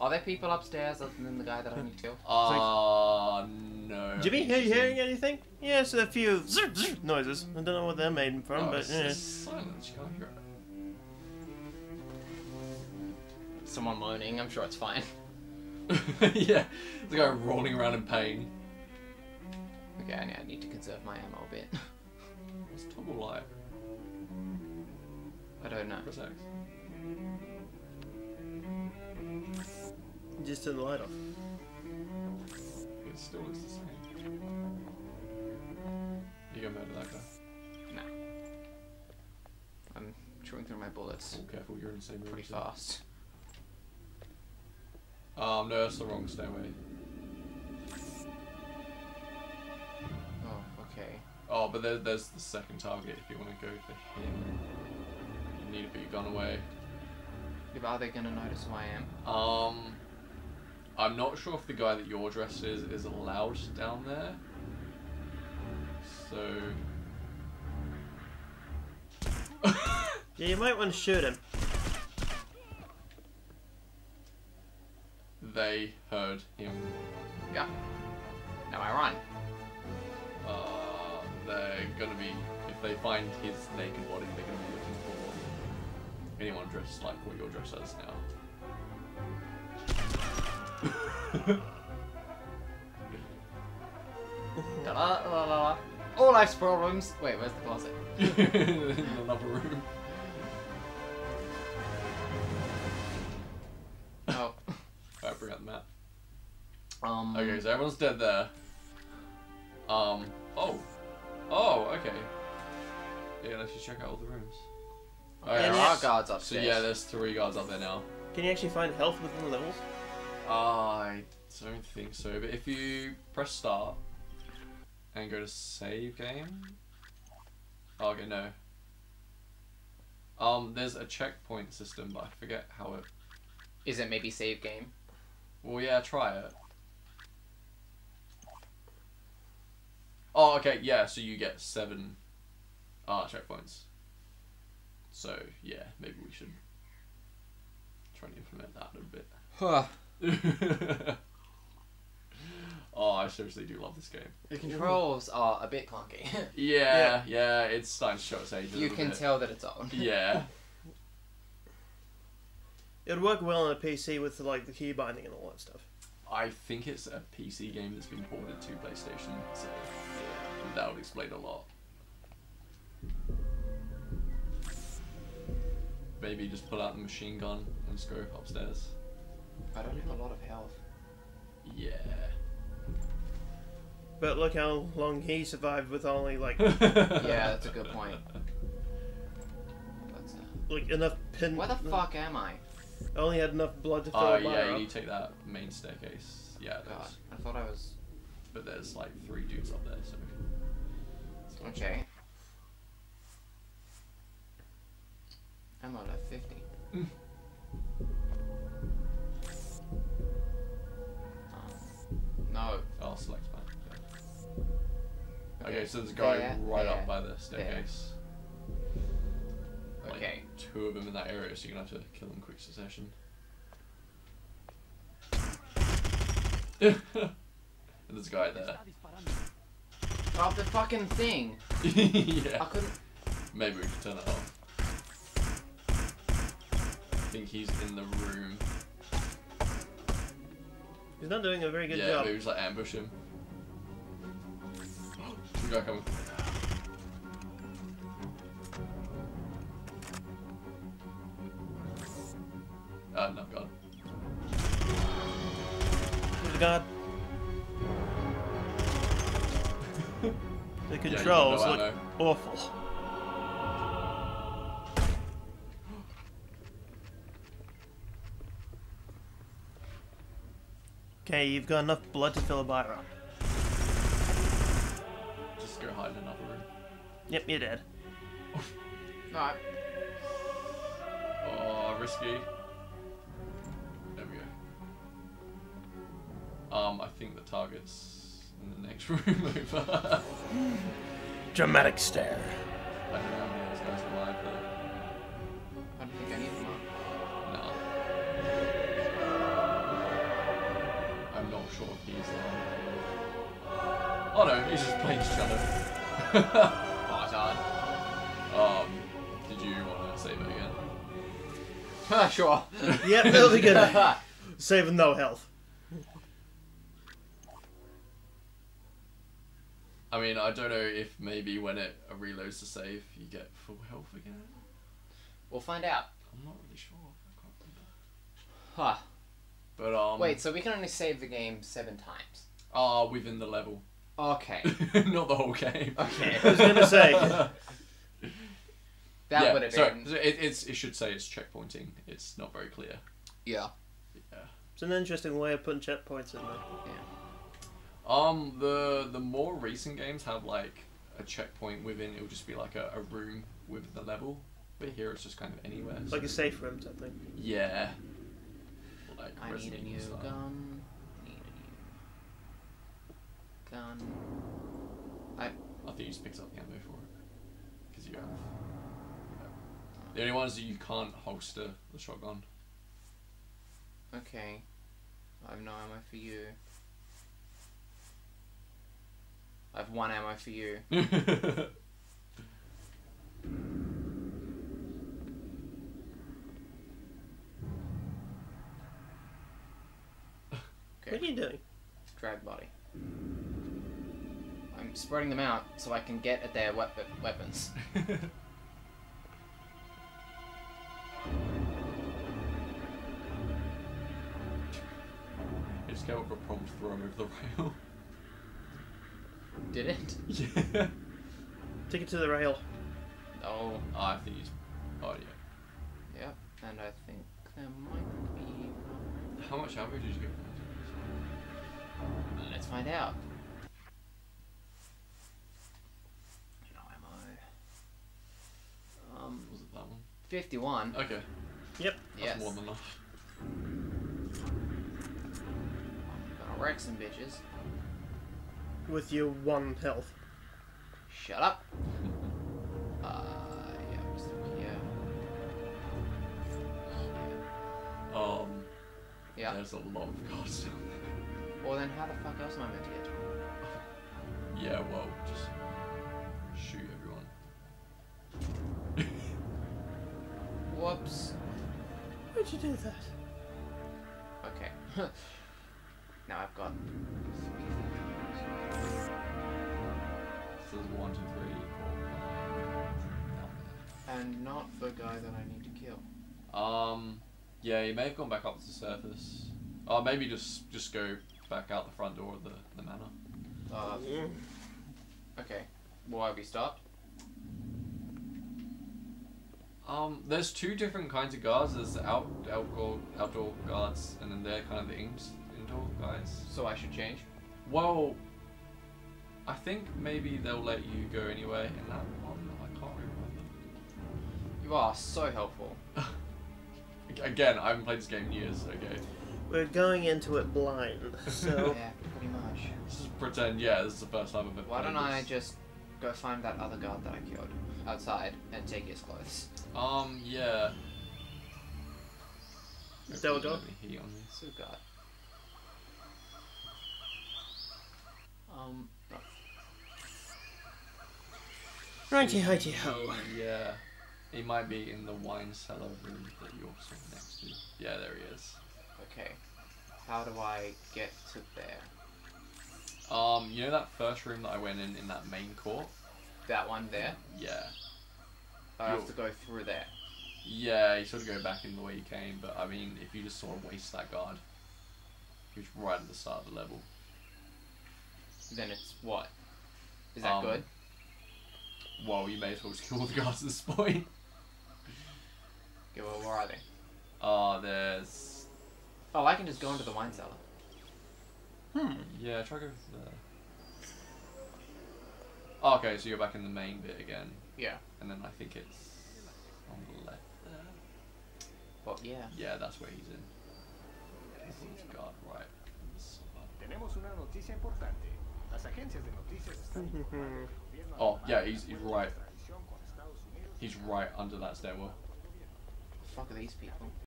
Are there people upstairs other than the guy that I need to kill? Uh, no. Jimmy, are you hearing anything? Yes, a few zzz, zzz noises. I don't know what they're made from, Oh, but it's, yeah. it's silence. You can't hear it. Someone moaning. I'm sure it's fine. yeah, the guy rolling around in pain. Okay, I need, to conserve my ammo a bit. What's toggle like? I don't know. Press X. Just turn the light off. It still looks the same. You go murder that guy. No. I'm chewing through my bullets Oh, careful, you're in the same room. pretty fast. Um, no, that's the wrong stairway. Oh, okay. Oh, but there, there's the second target if you want to go for him. You need to put your gun away. If are they gonna notice who I am? Um, I'm not sure if the guy that you're dressed as is allowed down there. So. Yeah, you might want to shoot him. they heard him. Yeah. Now I run. Uh, they're gonna be if they find his naked body, they're gonna be looking for anyone dressed like what you're dressed as now. Da -la, la, la, la. All life's problems. Wait, where's the closet? in another room. Oh. I forgot out the map. Um. Okay, so everyone's dead there. Um. Oh. Oh. Okay. Yeah, let's just check out all the rooms. There are yes. guards So upstairs. yeah, there's three guards up there now. Can you actually find health within the levels? I don't think so, but if you press start and go to save game. Oh, okay, no. Um, there's a checkpoint system, but I forget how it. Is it maybe save game? Well, yeah, try it. Oh, okay, yeah. So you get seven uh, checkpoints. So yeah, maybe we should try and implement that a bit. Huh. oh, I seriously do love this game. The controls are a bit clunky. Yeah, yeah, it's starting to show its age you can bit. tell that it's old. Yeah, It would work well on a PC with like the key binding and all that stuff. I think it's a PC game that's been ported to PlayStation, so yeah, that would explain a lot. Maybe just pull out the machine gun and just go upstairs. I don't have a lot of health. Yeah. But look how long he survived with only like Yeah, that's a good point. But, uh, like enough pin. where the fuck am I? I only had enough blood to fill Oh a yeah, you up. need to take that main staircase. Yeah, God, there's, I thought I was. but there's like three dudes up there, so. Okay. I'm on left 50. no. Oh, select man. Yeah. Okay, so there's a guy There, right there, up by the staircase. Like, Okay. two of them in that area, so you're gonna have to kill them quick succession. and there's a guy there. Oh, the fucking thing! yeah. I yeah. couldn't. Maybe we should turn it off. I think he's in the room. He's not doing a very good yeah, job. maybe just like ambush him. Guy coming. Uh, no, God. Good God. The Yeah, controls no look awful. Okay, you've got enough blood to fill a bar up. Just go hide in another room. Yep, you're dead. Alright. Oh, risky. There we go. Um, I think the target's in the next room over. Dramatic stare. I don't know how many of those guys are alive though. I don't think I need them. Oh no, he's just playing Shadow. Oh, God. um, did you want to save it again? sure. Yep, that'll be good. Save with no health. I mean, I don't know if maybe when it reloads the save, you get full health again. we'll find out. I'm not really sure. I can't remember. Huh. But um, Wait, so we can only save the game seven times. ah, within the level, Okay. not the whole game. Okay. I was gonna say. That yeah, would have sorry, been. so it, it's it should say it's checkpointing. It's not very clear. Yeah. Yeah. It's an interesting way of putting checkpoints in there. Yeah. Um, the the more recent games have like a checkpoint within. It will just be like a, a room with the level. But here it's just kind of anywhere. It's so- like a safe room type thing. yeah. Like I need a new Evil style. gun. Need a new gun. I think you just picked up the ammo for it because you have. yeah. Oh. The only one is that you can't holster the shotgun. Okay. I have no ammo for you. I have one ammo for you. What are you doing? Drag body. I'm spreading them out so I can get at their wep- weapons. You just came up with a prompt throw him over the rail. Did it? yeah. Take it to the rail. Oh, Oh, I think he's. Oh yeah. yep. And I think there might be. How much ammo did you get? Let's find out. No ammo. Um, Was it that one? 51. Okay. Yep. That's Yes. more than enough. Gonna wreck some bitches. With your one health. Shut up. Uh, yeah, I'm still here. Um. Yeah. There's a lot of guards down there. Well, then how the fuck else am I meant to get to them? Yeah. Well, just Why'd you do that? Okay. now I've got three So there's one, two, three, four, five. And not the guy that I need to kill. Um. Yeah, you may have gone back up to the surface. Or maybe just just go back out the front door of the, the manor. Uh, okay. Why we stopped? Um, there's two different kinds of guards. There's the out, outdoor outdoor guards, and then they're kind of the in, indoor guys. So I should change? Well, I think maybe they'll let you go anyway in that one. I can't remember. You are so helpful. Again, I haven't played this game in years. Okay, We're going into it blind, so yeah, pretty much. just pretend. Yeah, this is the first time I've ever. Why don't I just go find that other guard that I killed outside and take his clothes? Um, yeah. Is that what Hopefully go? heat on this. So god. Um, right. righty highty ho. Yeah, he might be in the wine cellar room that you're sitting next to. Yeah, there he is. okay. How do I get to there? Um, you know that first room that I went in in that main court? That one there? Yeah. I have to go through there. Yeah, you sort of go back in the way you came, but I mean, if you just sort of waste that guard, was right at the start of the level. Then it's what? Is that Um, good? Well, you may as well just kill all the guards at this point. Okay, well, where are they? Uh, there's. Oh, I can just go into the wine cellar. Hmm. Yeah, try go for the. Oh, okay, so you're back in the main bit again, Yeah. and then I think it's on the left there. Well, yeah. Yeah, that's where he's in. I think it's guard right. Tenemos una noticia importante. Las agencias de noticias están informando que oh, el gobierno Oh, yeah, he's- he's right. extradición con Estados Unidos He's right under that stairwell. fuck are these people?